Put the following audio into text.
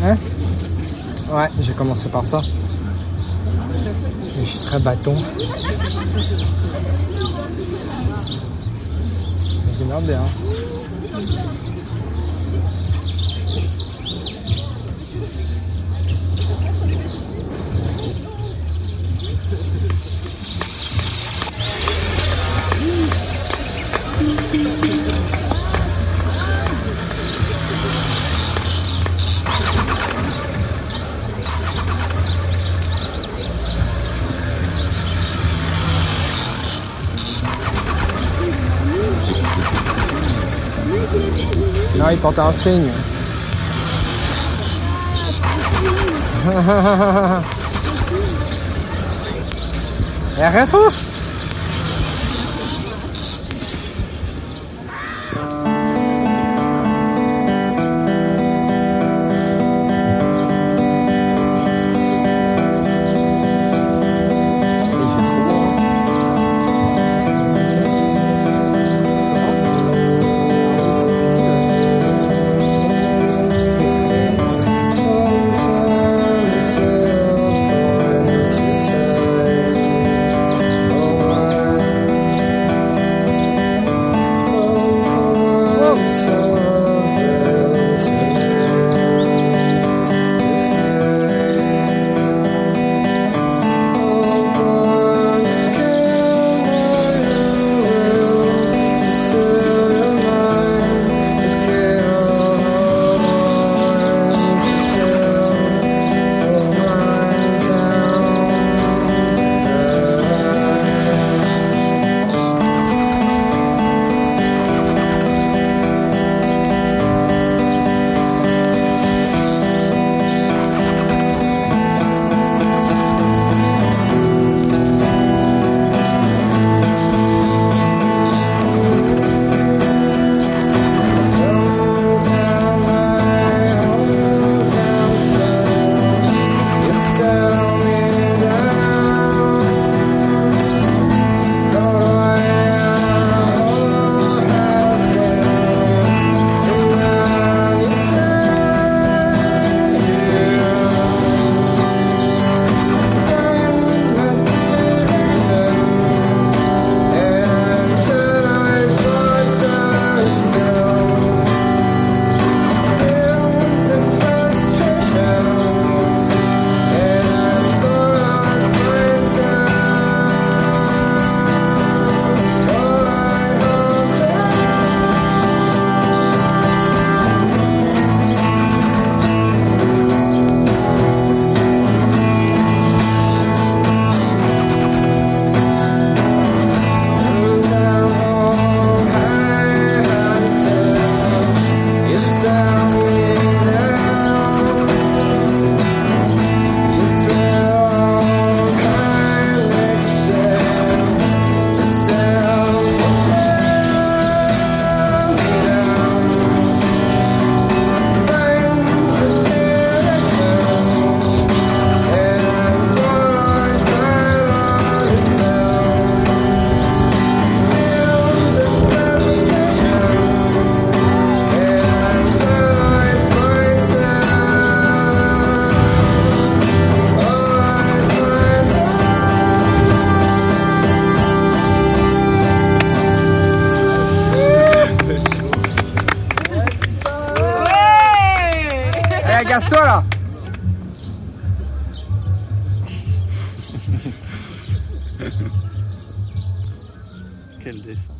Hein Ouais, j'ai commencé par ça. Je suis très bâton. Ja, ich a das ¿Ve a Jesús? Agace-toi là Quelle descente.